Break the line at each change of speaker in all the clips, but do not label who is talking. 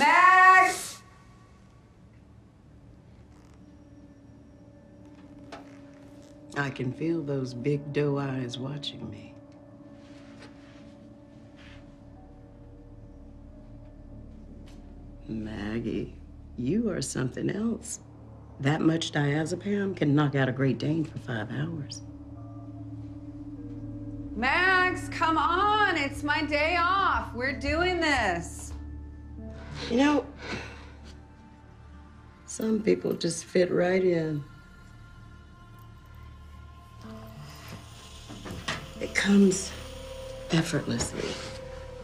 Max! I can feel those big doe eyes watching me. Maggie, you are something else. That much diazepam can knock out a Great Dane for five hours.
Max, come on. It's my day off. We're doing this.
You know, some people just fit right in. It comes effortlessly.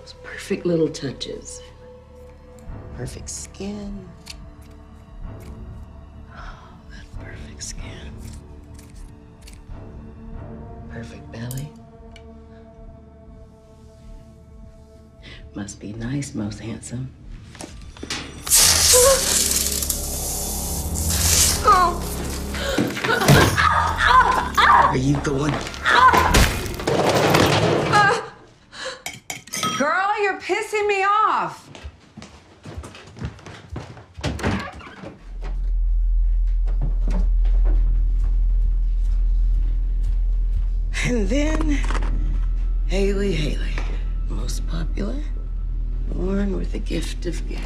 Those perfect little touches. Perfect skin. Oh, that perfect skin. Perfect belly. Must be nice, most handsome. Are you going?
Girl, you're pissing me off.
And then Haley Haley, most popular, born with the gift of gab.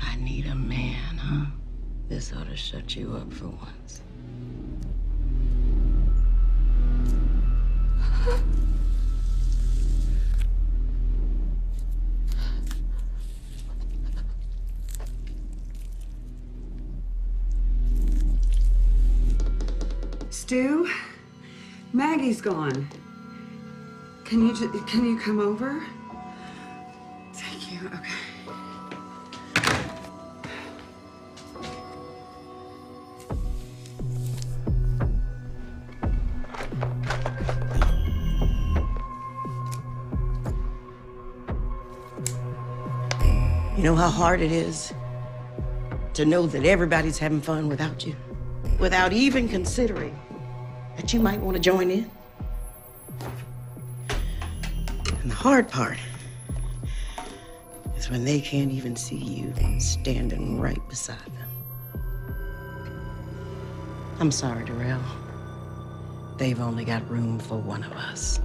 I need a man, huh? This ought to shut you up for once.
Stu, Maggie's gone. Can you can you come over? Thank you. Okay.
You know how hard it is to know that everybody's having fun without you, without even considering that you might want to join in? And the hard part is when they can't even see you standing right beside them. I'm sorry, Darrell. They've only got room for one of us.